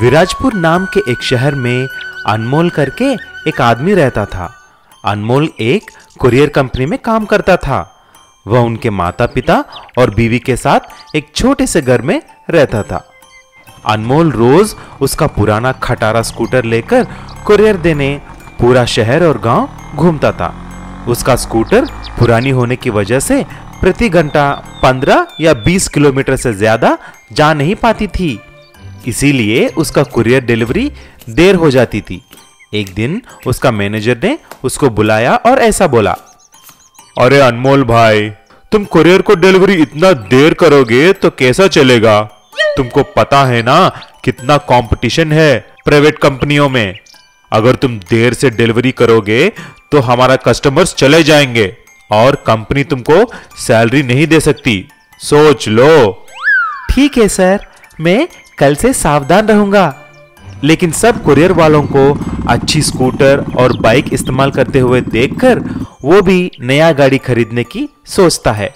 विराजपुर नाम के एक शहर में अनमोल करके एक आदमी रहता था। अनमोल एक कुरियर कंपनी में काम करता था। वह उनके माता पिता और बीवी के साथ एक छोटे से घर में रहता था। अनमोल रोज उसका पुराना खटारा स्कूटर लेकर कुरियर देने पूरा शहर और गाँव घूमता था। उसका स्कूटर पुरानी होने की वजह से प्रति घंटा 15 या 20 किलोमीटर से ज़्यादा जा नहीं पाती थी। इसीलिए उसका कुरियर डिलीवरी देर हो जाती थी। एक दिन उसका मैनेजर ने उसको बुलाया और ऐसा बोला, अरे अनमोल भाई, तुम कुरियर को डिलीवरी इतना देर करोगे तो कैसा चलेगा? तुमको पता है ना कितना कंपटीशन है प्राइवेट कंपनियों में। अगर तुम देर से डिलीवरी करोगे तो हमारा कस्टमर्स चले जाएँगे और कंपनी तुमको सैलरी नहीं दे सकती। सोच लो। ठीक है सर मैं कल से सावधान रहूँगा। लेकिन सब कुरियर वालों को अच्छी स्कूटर और बाइक इस्तेमाल करते हुए देखकर वो भी नया गाड़ी खरीदने की सोचता है।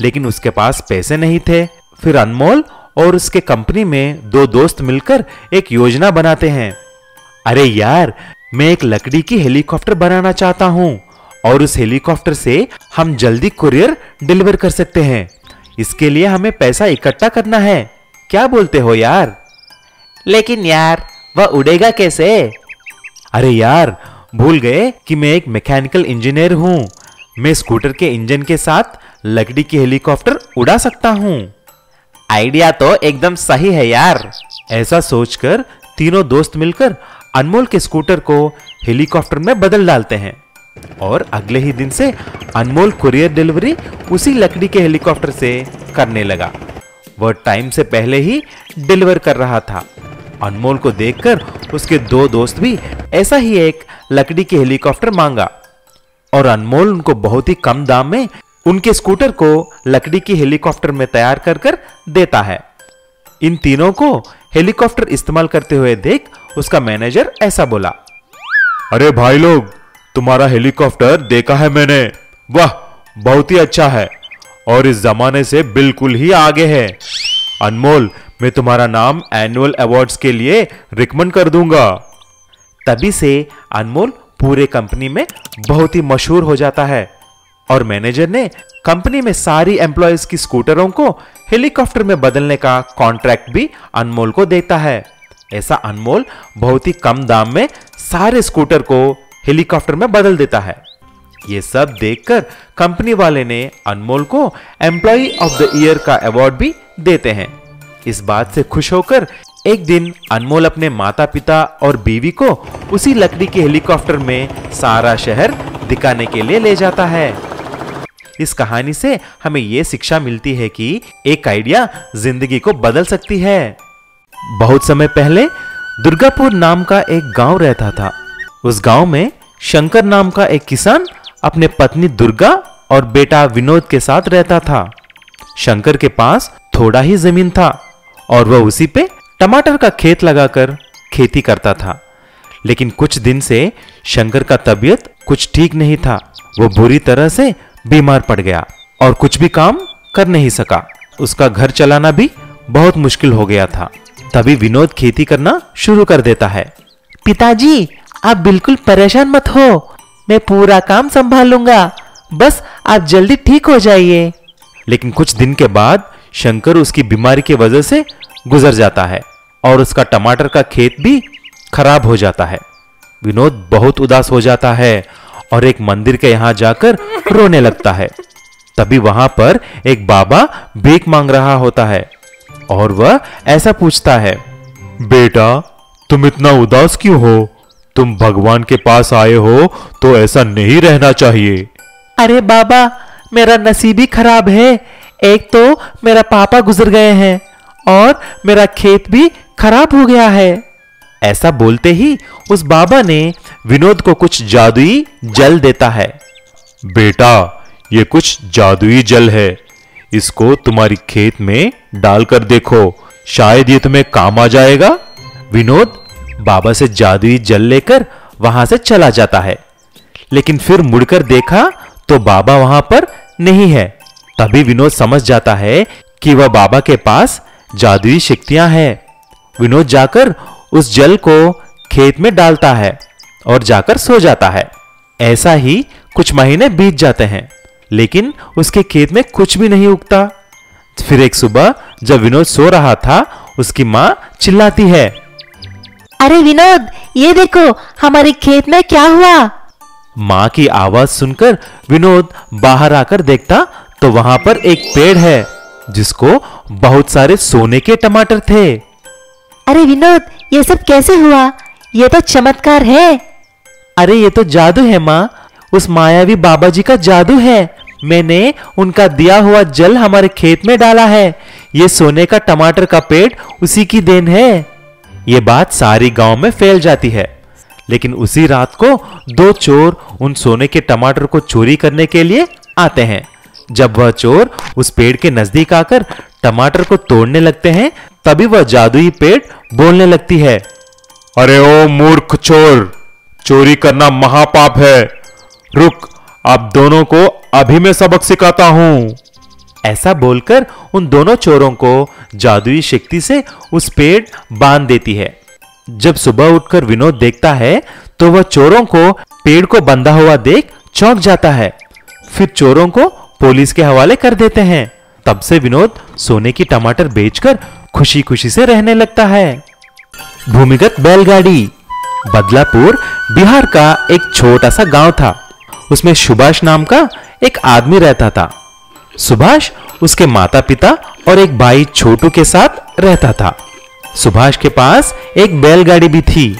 लेकिन उसके पास पैसे नहीं थे। फिर अनमोल और उसके कंपनी में दो दोस्त मिलकर एक योजना बनाते हैं। अरे यार, मैं एक लकड़ी की हेलीकॉप्टर बनाना चाहता हूँ और उस हेलीकॉप्टर से हम जल्दी कुरियर डिलीवर कर सकते हैं। इसके लिए हमें पैसा इकट्ठा करना है। क्या बोलते हो यार? लेकिन यार वह उड़ेगा कैसे? अरे यार भूल गए कि मैं एक मैकेनिकल इंजीनियर हूँ। मैं स्कूटर के इंजन के साथ लकड़ी की हेलीकॉप्टर उड़ा सकता हूँ। आइडिया तो एकदम सही है यार। ऐसा सोचकर तीनों दोस्त मिलकर अनमोल के स्कूटर को हेलीकॉप्टर में बदल डालते हैं। और अगले ही दिन से अनमोल कुरियर डिलीवरी उसी लकड़ी के हेलीकॉप्टर से करने लगा। वह टाइम से पहले ही डिलीवर कर रहा था। अनमोल को देखकर उसके दो दोस्त भी ऐसा ही एक लकड़ी की हेलीकॉप्टर मांगा और अनमोल उनको बहुत ही कम दाम में उनके स्कूटर को लकड़ी की हेलीकॉप्टर में तैयार कर कर देता है। इन तीनों को हेलीकॉप्टर इस्तेमाल करते हुए देख उसका मैनेजर ऐसा बोला, अरे भाई लोग, तुम्हारा हेलीकॉप्टर देखा है मैंने। वाह, बहुत ही अच्छा है। और इस जमाने से बिल्कुल ही आगे है। अनमोल, मैं तुम्हारा नाम एनुअल अवार्ड्स के लिए रिकमेंड कर दूँगा। तभी से अनमोल पूरे कंपनी में बहुत ही मशहूर हो जाता है और मैनेजर ने कंपनी में सारी एम्प्लॉयज़ की स्कूटरों को हेलीकॉप्टर में बदलने का कॉन्ट्रैक्ट भी अनमोल को देता है। ऐसा अनमोल बहुत ही कम दाम में सारे स्कूटर को हेलीकॉप्टर में बदल देता है। ये सब देखकर कंपनी वाले ने अनमोल को एम्प्लॉय ऑफ़ द ईयर का अवार्ड भी देते हैं। इस बात से खुश होकर एक दिन अनमोल अपने माता पिता और बीवी को उसी लकड़ी के हेलीकॉप्टर में सारा शहर दिखाने के लिए ले जाता है। इस कहानी से हमें ये शिक्षा मिलती है कि एक आइडिया ज़िंदगी को बदल सकती है। बहुत समय पहले दुर्गापुर नाम का एक गाँव रहता था। उस गाँव में शंकर नाम का एक किसान अपने पत्नी दुर्गा और बेटा विनोद के साथ रहता था। शंकर के पास थोड़ा ही ज़मीन था और वह उसी पे टमाटर का खेत लगाकर खेती करता था। लेकिन कुछ दिन से शंकर का तबीयत कुछ ठीक नहीं था। वो बुरी तरह से बीमार पड़ गया और कुछ भी काम कर नहीं सका। उसका घर चलाना भी बहुत मुश्किल हो गया था। तभी विनोद खेती करना शुरू कर देता है। पिताजी, आप बिल्कुल परेशान मत हो। मैं पूरा काम संभाल लूँगा बस आप जल्दी ठीक हो जाइए। लेकिन कुछ दिन के बाद शंकर उसकी बीमारी की वजह से गुजर जाता है और उसका टमाटर का खेत भी खराब हो जाता है। विनोद बहुत उदास हो जाता है और एक मंदिर के यहाँ जाकर रोने लगता है। तभी वहाँ पर एक बाबा भीख मांग रहा होता है और वह ऐसा पूछता है, बेटा, तुम इतना उदास क्यों हो? तुम भगवान के पास आए हो तो ऐसा नहीं रहना चाहिए। अरे बाबा मेरा नसीब ही खराब है। एक तो मेरा पापा गुजर गए हैं और मेरा खेत भी खराब हो गया है। ऐसा बोलते ही उस बाबा ने विनोद को कुछ जादुई जल देता है। बेटा ये कुछ जादुई जल है। इसको तुम्हारी खेत में डालकर देखो शायद ये तुम्हें काम आ जाएगा। विनोद बाबा से जादुई जल लेकर वहाँ से चला जाता है। लेकिन फिर मुड़कर देखा तो बाबा वहाँ पर नहीं है। तभी विनोद समझ जाता है कि वह बाबा के पास जादुई शक्तियाँ हैं। विनोद जाकर उस जल को खेत में डालता है और जाकर सो जाता है। ऐसा ही कुछ महीने बीत जाते हैं, लेकिन उसके खेत में कुछ भी नहीं उगता। फिर एक सुबह जब विनोद सो रहा था, उसकी माँ चिल्लाती है अरे विनोद ये देखो हमारे खेत में क्या हुआ? माँ की आवाज़ सुनकर विनोद बाहर आकर देखता तो वहाँ पर एक पेड़ है जिसको बहुत सारे सोने के टमाटर थे। अरे विनोद ये सब कैसे हुआ? ये तो चमत्कार है। अरे ये तो जादू है माँ उस मायावी बाबा जी का जादू है। मैंने उनका दिया हुआ जल हमारे खेत में डाला है ये सोने का टमाटर का पेड़ उसी की देन है। ये बात सारी गाँव में फैल जाती है। लेकिन उसी रात को दो चोर उन सोने के टमाटर को चोरी करने के लिए आते हैं। जब वह चोर उस पेड़ के नज़दीक आकर टमाटर को तोड़ने लगते हैं, तभी वह जादुई पेड़ बोलने लगती है, अरे ओ मूर्ख चोर, चोरी करना महापाप है। रुक, आप दोनों को अभी मैं सबक सिखाता हूँ। ऐसा बोलकर उन दोनों चोरों को जादुई शक्ति से उस पेड़ बाँध देती है। जब सुबह उठकर विनोद देखता है तो वह चोरों को पेड़ को बंधा हुआ देख चौंक जाता है। फिर चोरों को पुलिस के हवाले कर देते हैं। तब से विनोद सोने की टमाटर बेचकर खुशी खुशी से रहने लगता है। भूमिगत बैलगाड़ी, बदलापुर, बिहार का एक छोटा सा गाँव था। उसमें सुभाष नाम का एक आदमी रहता था। सुभाष उसके माता पिता और एक भाई छोटू के साथ रहता था। सुभाष के पास एक बैलगाड़ी भी थी,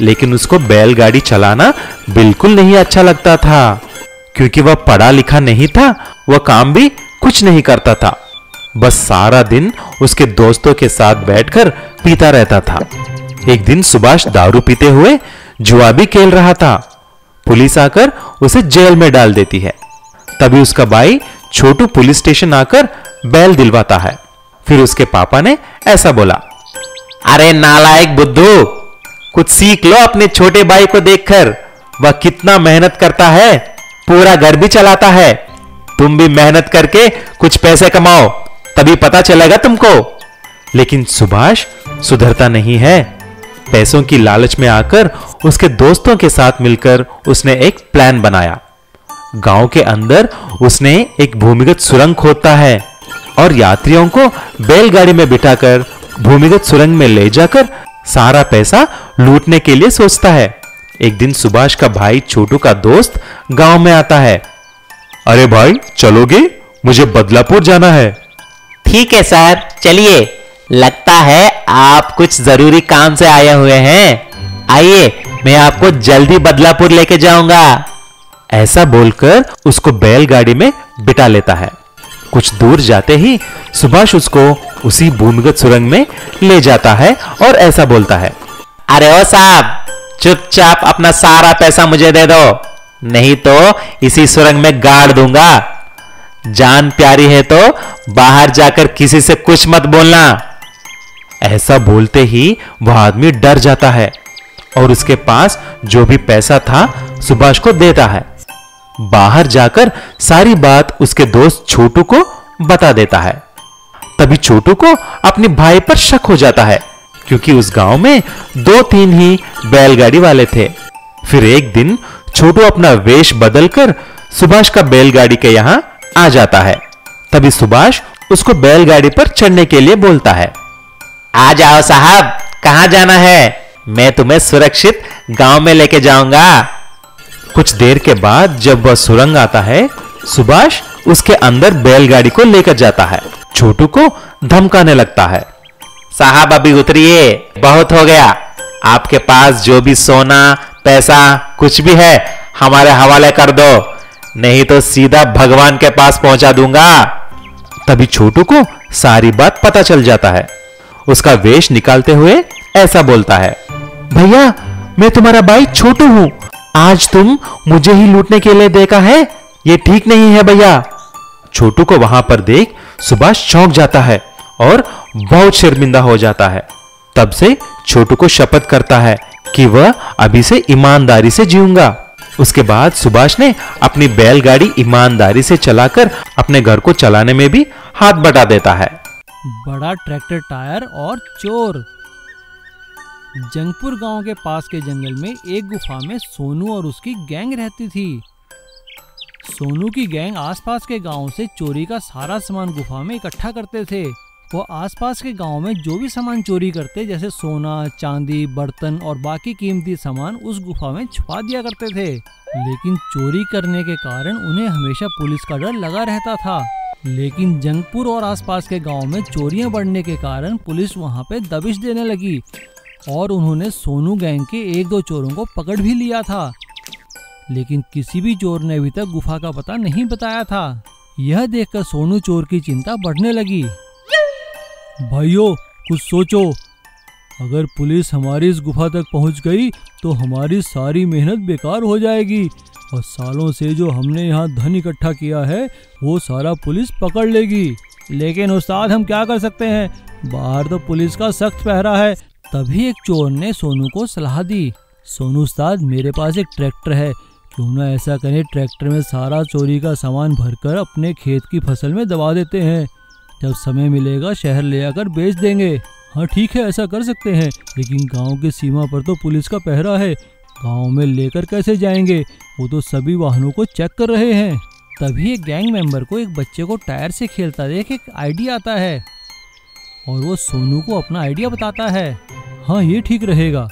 लेकिन उसको बैलगाड़ी चलाना बिल्कुल नहीं अच्छा लगता था। क्योंकि वह पढ़ा लिखा नहीं था, वह काम भी कुछ नहीं करता था। बस सारा दिन उसके दोस्तों के साथ बैठकर पीता रहता था। एक दिन सुभाष दारू पीते हुए जुआ भी खेल रहा था। पुलिस आकर उसे जेल में डाल देती है। तभी उसका भाई छोटू पुलिस स्टेशन आकर बैल दिलवाता है। फिर उसके पापा ने ऐसा बोला, अरे नालायक बुद्धू, कुछ सीख लो अपने छोटे भाई को देखकर। वह कितना मेहनत करता है, पूरा घर भी चलाता है। तुम भी मेहनत करके कुछ पैसे कमाओ, तभी पता चलेगा तुमको। लेकिन सुभाष सुधरता नहीं है। पैसों की लालच में आकर उसके दोस्तों के साथ मिलकर उसने एक प्लान बनाया। गाँव के अंदर उसने एक भूमिगत सुरंग खोदता है और यात्रियों को बैलगाड़ी में बिठाकर, भूमिगत सुरंग में ले जाकर सारा पैसा लूटने के लिए सोचता है। एक दिन सुभाष का भाई छोटू का दोस्त गाँव में आता है। अरे भाई, चलोगे? मुझे बदलापुर जाना है। ठीक है सर, चलिए। लगता है आप कुछ ज़रूरी काम से आए हुए हैं। आइए, मैं आपको जल्दी बदलापुर लेके जाऊँगा। ऐसा बोलकर उसको बैलगाड़ी में बिटा लेता है। कुछ दूर जाते ही सुभाष उसको उसी भूमिगत सुरंग में ले जाता है और ऐसा बोलता है, अरे ओ साहब, चुपचाप अपना सारा पैसा मुझे दे दो, नहीं तो इसी सुरंग में गाड़ दूँगा। जान प्यारी है तो बाहर जाकर किसी से कुछ मत बोलना। ऐसा बोलते ही वह आदमी डर जाता है और उसके पास जो भी पैसा था सुभाष को देता है। बाहर जाकर सारी बात उसके दोस्त छोटू को बता देता है। तभी छोटू को अपने भाई पर शक हो जाता है, क्योंकि उस गाँव में दो तीन ही बैलगाड़ी वाले थे। फिर एक दिन छोटू अपना वेश बदलकर सुभाष का बैलगाड़ी के यहाँ आ जाता है। तभी सुभाष उसको बैलगाड़ी पर चढ़ने के लिए बोलता है, आ जाओ साहब, कहा जाना है? मैं तुम्हें सुरक्षित गाँव में लेके जाऊँगा। कुछ देर के बाद जब वह सुरंग आता है सुभाष उसके अंदर बैलगाड़ी को लेकर जाता है। छोटू को धमकाने लगता है। साहब अभी उतरिए। बहुत हो गया। आपके पास जो भी सोना पैसा कुछ भी है हमारे हवाले कर दो। नहीं तो सीधा भगवान के पास पहुँचा दूँगा। तभी छोटू को सारी बात पता चल जाता है। उसका वेश निकालते हुए ऐसा बोलता है भैया मैं तुम्हारा भाई छोटू हूँ। आज तुम मुझे ही लूटने के लिए देखा है? ये ठीक नहीं है भैया। छोटू को वहाँ पर देख सुभाष चौंक जाता है और बहुत शर्मिंदा हो जाता है। तब से छोटू को शपथ करता है कि वह अभी से ईमानदारी से जीऊँगा। उसके बाद सुभाष ने अपनी बैलगाड़ी ईमानदारी से चलाकर अपने घर को चलाने में भी हाथ बटा देता है। बड़ा ट्रैक्टर, टायर और चोर। जंगपुर गाँव के पास के जंगल में एक गुफा में सोनू और उसकी गैंग रहती थी। सोनू की गैंग आसपास के गाँव से चोरी का सारा सामान गुफा में इकट्ठा करते थे। वो आसपास के गाँव में जो भी सामान चोरी करते, जैसे सोना, चांदी, बर्तन और बाकी कीमती सामान उस गुफा में छुपा दिया करते थे। लेकिन चोरी करने के कारण उन्हें हमेशा पुलिस का डर लगा रहता था। लेकिन जंगपुर और आसपास के गाँव में चोरियाँ बढ़ने के कारण पुलिस वहाँ पे दबिश देने लगी। और उन्होंने सोनू गैंग के एक दो चोरों को पकड़ भी लिया था। लेकिन किसी भी चोर ने अभी तक गुफा का पता नहीं बताया था। यह देखकर सोनू चोर की चिंता बढ़ने लगी। भाइयों, कुछ सोचो। अगर पुलिस हमारी इस गुफा तक पहुँच गई तो हमारी सारी मेहनत बेकार हो जाएगी। और सालों से जो हमने यहाँ धन इकट्ठा किया है, वो सारा पुलिस पकड़ लेगी। लेकिन उस्ताद, हम क्या कर सकते हैं? बाहर तो पुलिस का सख्त पहरा है तभी एक चोर ने सोनू को सलाह दी। सोनू, उस्ताद, मेरे पास एक ट्रैक्टर है। क्यों ना ऐसा करें, ट्रैक्टर में सारा चोरी का सामान भरकर अपने खेत की फ़सल में दबा देते हैं। जब समय मिलेगा, शहर ले आकर बेच देंगे। हाँ ठीक है, ऐसा कर सकते हैं, लेकिन गाँव की सीमा पर तो पुलिस का पहरा है। गाँव में लेकर कैसे जाएँगे? वो तो सभी वाहनों को चेक कर रहे हैं। तभी एक गैंग मेंबर को एक बच्चे को टायर से खेलता देख एक आइडिया आता है। और वो सोनू को अपना आइडिया बताता है। हाँ ये ठीक रहेगा।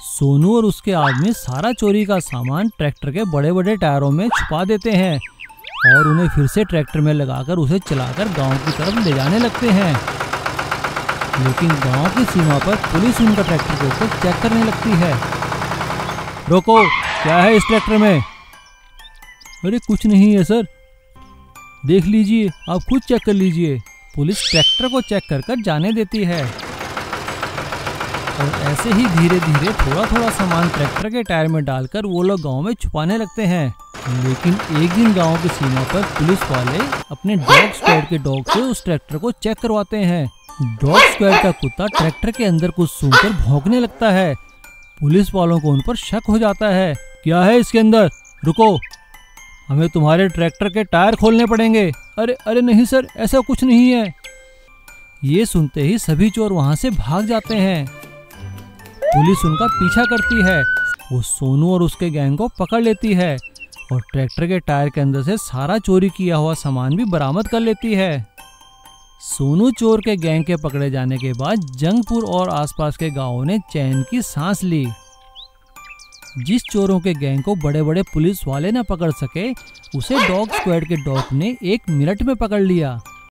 सोनू और उसके आदमी सारा चोरी का सामान ट्रैक्टर के बड़े बड़े टायरों में छुपा देते हैं और उन्हें फिर से ट्रैक्टर में लगाकर उसे चलाकर गाँव की तरफ़ ले जाने लगते हैं। लेकिन गाँव की सीमा पर पुलिस उनका ट्रैक्टर के चेक करने लगती है। रोको, क्या है इस ट्रैक्टर में? अरे, कुछ नहीं है, सर। देख लीजिए, आप खुद चेक कर लीजिए। पुलिस ट्रैक्टर को चेक कर कर जाने देती है। और ऐसे ही धीरे धीरे थोड़ा थोड़ा सामान ट्रैक्टर के टायर में डालकर वो लोग गाँव में छुपाने लगते हैं। लेकिन एक दिन गाँव की सीमा पर पुलिस वाले अपने डॉग स्क्वाड के डॉग से उस ट्रैक्टर को चेक करवाते हैं। डॉग स्क्वाड का कुत्ता ट्रैक्टर के अंदर कुछ सुनकर भौंकने लगता है। पुलिस वालों को उन पर शक हो जाता है। क्या है इसके अंदर? रुको! हमें तुम्हारे ट्रैक्टर के टायर खोलने पड़ेंगे। अरे अरे नहीं सर, ऐसा कुछ नहीं है। ये सुनते ही सभी चोर वहाँ से भाग जाते हैं। पुलिस उनका पीछा करती है। वो सोनू और उसके गैंग को पकड़ लेती है और ट्रैक्टर के टायर के अंदर से सारा चोरी किया हुआ सामान भी बरामद कर लेती है। सोनू चोर के गैंग के पकड़े जाने के बाद जंगपुर और आसपास के गाँवों ने चैन की सांस ली। जिस चोरों के गैंग को बड़े बड़े पुलिस वाले न पकड़ सके, उसे डॉग स्क्वाड के डॉग ने एक मिनट में पकड़ लिया।